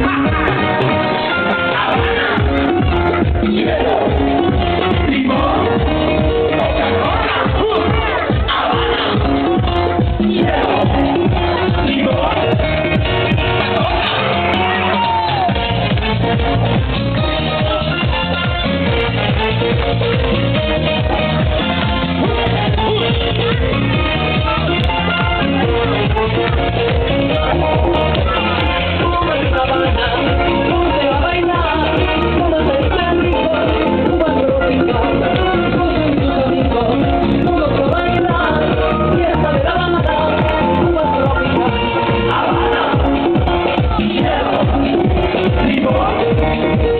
Coca-Cola, trago